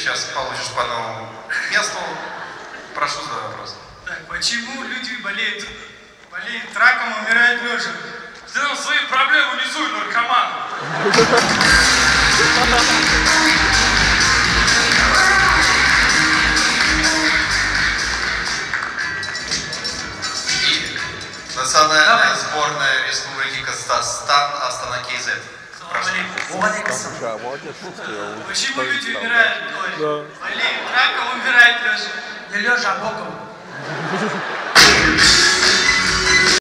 сейчас получишь по новому месту. Прошу за вопрос. Так, почему люди болеют, болеют раком, умирают лежа? Ты нам свои проблемы не суй, наркоман. И национальная сборная Республики Казахстан Астана КЗ. Прошу. Почему люди умирают ой, болеют раком, умирают лежа? Не лежа, а боком.